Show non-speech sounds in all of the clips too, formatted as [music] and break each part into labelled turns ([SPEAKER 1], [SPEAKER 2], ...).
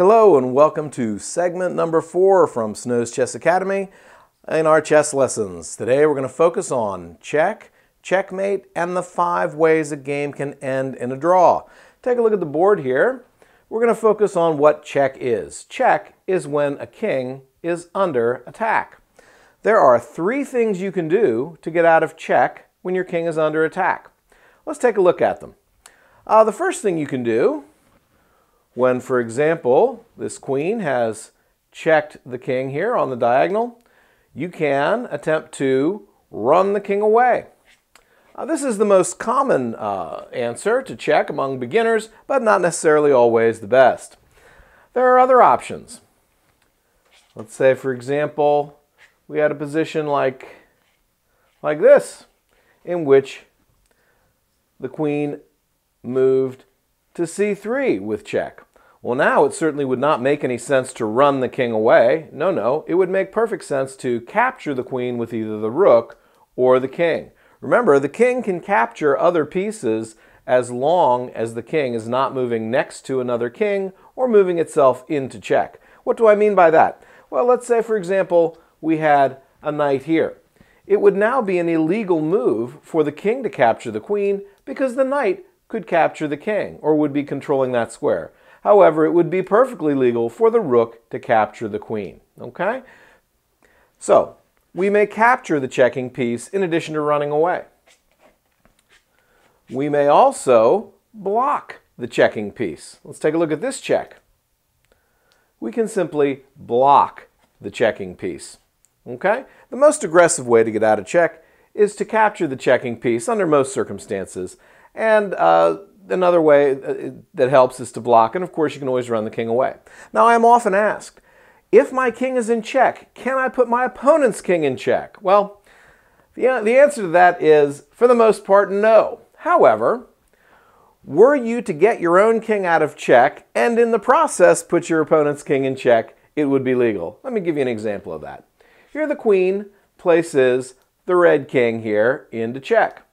[SPEAKER 1] Hello and welcome to segment number four from Snow's Chess Academy in our chess lessons. Today we're going to focus on check, checkmate, and the five ways a game can end in a draw. Take a look at the board here. We're going to focus on what check is. Check is when a king is under attack. There are three things you can do to get out of check when your king is under attack. Let's take a look at them. Uh, the first thing you can do when, for example, this queen has checked the king here on the diagonal, you can attempt to run the king away. Uh, this is the most common uh, answer to check among beginners, but not necessarily always the best. There are other options. Let's say, for example, we had a position like, like this, in which the queen moved to c3 with check. Well, now it certainly would not make any sense to run the king away. No, no, it would make perfect sense to capture the queen with either the rook or the king. Remember, the king can capture other pieces as long as the king is not moving next to another king or moving itself into check. What do I mean by that? Well, let's say, for example, we had a knight here. It would now be an illegal move for the king to capture the queen because the knight could capture the king or would be controlling that square. However, it would be perfectly legal for the rook to capture the queen. Okay? So, we may capture the checking piece in addition to running away. We may also block the checking piece. Let's take a look at this check. We can simply block the checking piece. Okay? The most aggressive way to get out of check is to capture the checking piece under most circumstances. And uh, another way uh, that helps is to block, and of course you can always run the king away. Now I am often asked, if my king is in check, can I put my opponent's king in check? Well, the, the answer to that is, for the most part, no. However, were you to get your own king out of check and in the process put your opponent's king in check, it would be legal. Let me give you an example of that. Here the queen places the red king here into check.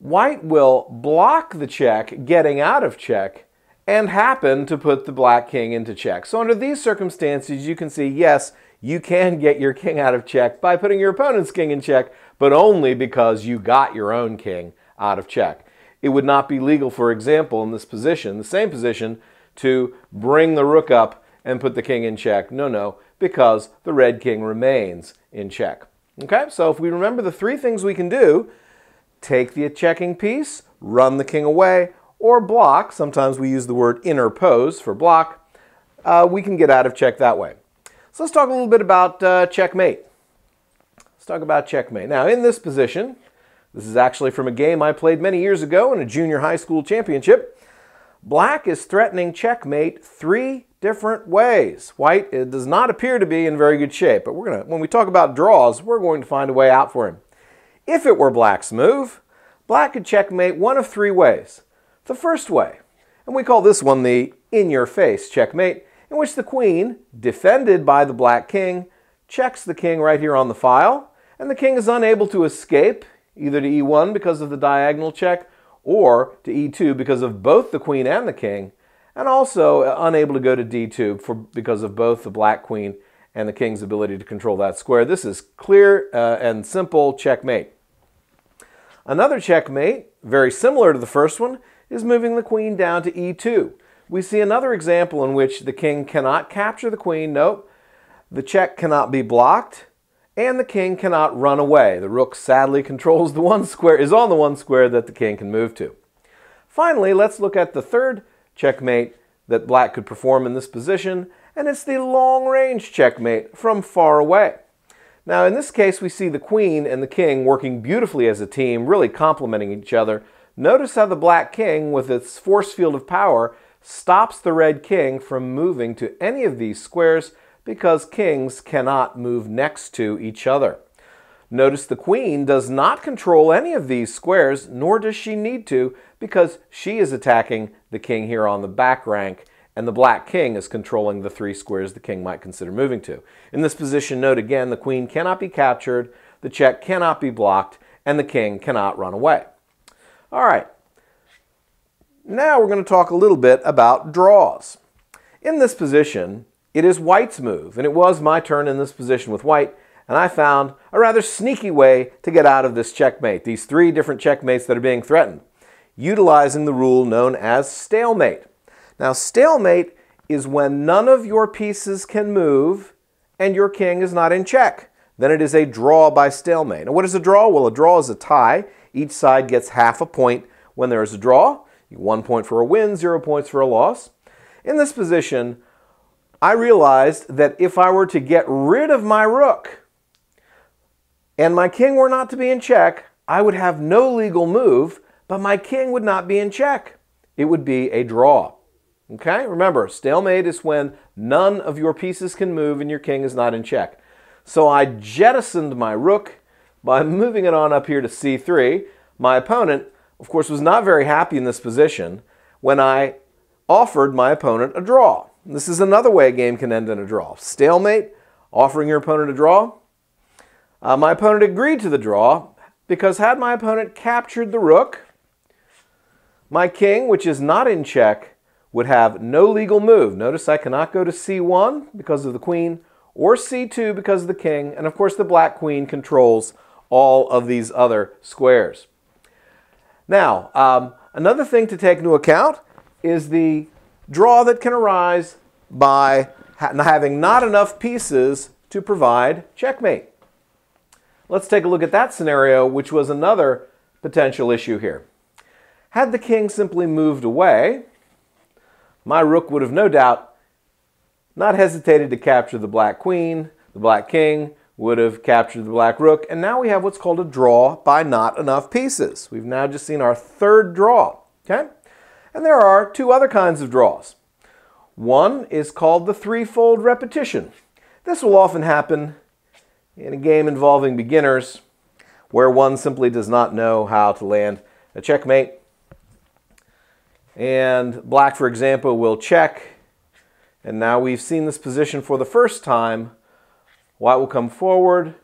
[SPEAKER 1] White will block the check getting out of check and happen to put the black king into check. So under these circumstances, you can see, yes, you can get your king out of check by putting your opponent's king in check, but only because you got your own king out of check. It would not be legal, for example, in this position, the same position, to bring the rook up and put the king in check. No, no, because the red king remains in check. Okay, so if we remember the three things we can do, take the checking piece, run the king away, or block, sometimes we use the word interpose for block, uh, we can get out of check that way. So let's talk a little bit about uh, checkmate. Let's talk about checkmate. Now in this position, this is actually from a game I played many years ago in a junior high school championship, Black is threatening checkmate three different ways. White it does not appear to be in very good shape, but we're gonna when we talk about draws, we're going to find a way out for him. If it were black's move, black could checkmate one of three ways. The first way, and we call this one the in-your-face checkmate, in which the queen, defended by the black king, checks the king right here on the file, and the king is unable to escape, either to e1 because of the diagonal check, or to e2 because of both the queen and the king, and also unable to go to d2 for, because of both the black queen and the king's ability to control that square. This is clear uh, and simple checkmate. Another checkmate, very similar to the first one, is moving the queen down to e2. We see another example in which the king cannot capture the queen. Nope. The check cannot be blocked and the king cannot run away. The rook sadly [laughs] controls the one square, is on the one square that the king can move to. Finally, let's look at the third checkmate that black could perform in this position, and it's the long-range checkmate from far away. Now, in this case, we see the queen and the king working beautifully as a team, really complementing each other. Notice how the black king, with its force field of power, stops the red king from moving to any of these squares because kings cannot move next to each other. Notice the queen does not control any of these squares, nor does she need to, because she is attacking the king here on the back rank, and the black king is controlling the three squares the king might consider moving to. In this position, note again, the queen cannot be captured, the check cannot be blocked, and the king cannot run away. All right, now we're going to talk a little bit about draws. In this position, it is white's move, and it was my turn in this position with white, and I found a rather sneaky way to get out of this checkmate, these three different checkmates that are being threatened, utilizing the rule known as stalemate. Now, stalemate is when none of your pieces can move and your king is not in check. Then it is a draw by stalemate. Now, what is a draw? Well, a draw is a tie. Each side gets half a point when there is a draw. One point for a win, zero points for a loss. In this position, I realized that if I were to get rid of my rook and my king were not to be in check, I would have no legal move, but my king would not be in check. It would be a draw. Okay, remember, stalemate is when none of your pieces can move and your king is not in check. So I jettisoned my rook by moving it on up here to c3. My opponent, of course, was not very happy in this position when I offered my opponent a draw. This is another way a game can end in a draw. Stalemate, offering your opponent a draw. Uh, my opponent agreed to the draw because had my opponent captured the rook, my king, which is not in check, would have no legal move. Notice I cannot go to c1 because of the queen, or c2 because of the king, and of course the black queen controls all of these other squares. Now, um, another thing to take into account is the draw that can arise by ha having not enough pieces to provide checkmate. Let's take a look at that scenario, which was another potential issue here. Had the king simply moved away, my rook would have no doubt not hesitated to capture the black queen, the black king would have captured the black rook, and now we have what's called a draw by not enough pieces. We've now just seen our third draw, okay? And there are two other kinds of draws. One is called the threefold repetition. This will often happen in a game involving beginners where one simply does not know how to land a checkmate and black, for example, will check. And now we've seen this position for the first time. White will come forward.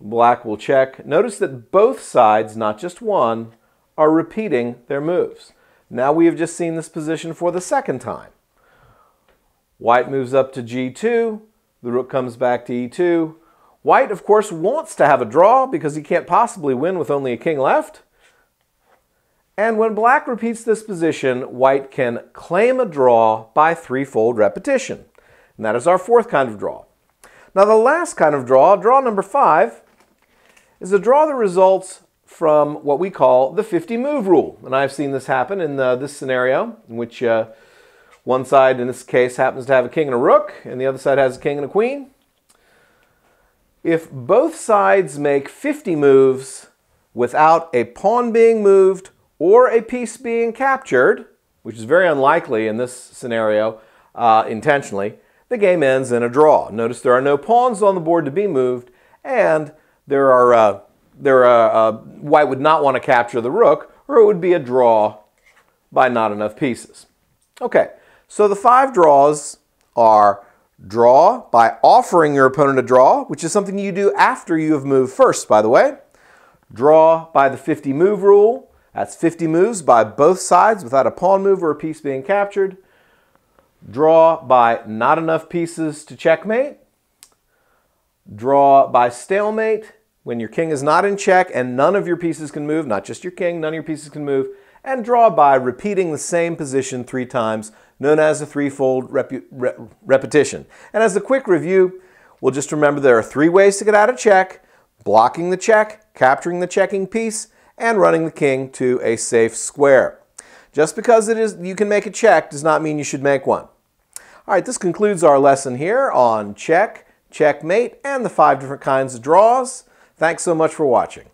[SPEAKER 1] Black will check. Notice that both sides, not just one, are repeating their moves. Now we have just seen this position for the second time. White moves up to g2. The rook comes back to e2. White, of course, wants to have a draw because he can't possibly win with only a king left. And when black repeats this position, white can claim a draw by threefold repetition. And that is our fourth kind of draw. Now the last kind of draw, draw number five, is a draw that results from what we call the 50 move rule. And I've seen this happen in the, this scenario in which uh, one side in this case happens to have a king and a rook and the other side has a king and a queen. If both sides make 50 moves without a pawn being moved or a piece being captured, which is very unlikely in this scenario uh, intentionally, the game ends in a draw. Notice there are no pawns on the board to be moved, and there are, uh, there are uh, white would not want to capture the rook, or it would be a draw by not enough pieces. Okay, so the five draws are draw by offering your opponent a draw, which is something you do after you have moved first, by the way. Draw by the 50 move rule, that's 50 moves by both sides without a pawn move or a piece being captured. Draw by not enough pieces to checkmate. Draw by stalemate when your king is not in check and none of your pieces can move, not just your king, none of your pieces can move. And draw by repeating the same position three times, known as a threefold rep repetition. And as a quick review, we'll just remember there are three ways to get out of check. Blocking the check, capturing the checking piece, and running the king to a safe square. Just because it is you can make a check does not mean you should make one. All right, this concludes our lesson here on check, checkmate, and the five different kinds of draws. Thanks so much for watching.